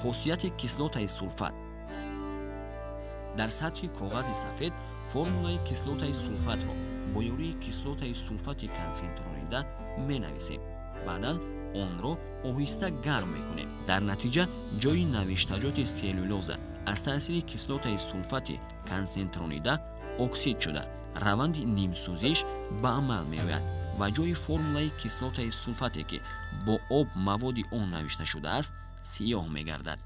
хусусияти кислотаи сулфат. Дар сатҳи коғази сафед формулаи кислотаи сулфатро бо ёрии кислотаи сулфати консентронида менависем. Баъдан онро оҳиста гарм мекунем. Дар натиҷа ҷои навиштаҷоти селюлоза аз таъсири кислотаи сулфати консентронида оксид шуда. Раванди нимсӯзиш ба амал меояд ва ҷои формулаи кислотаи сулфате ки бо об маводи он навишта шудааст سیاه می گردد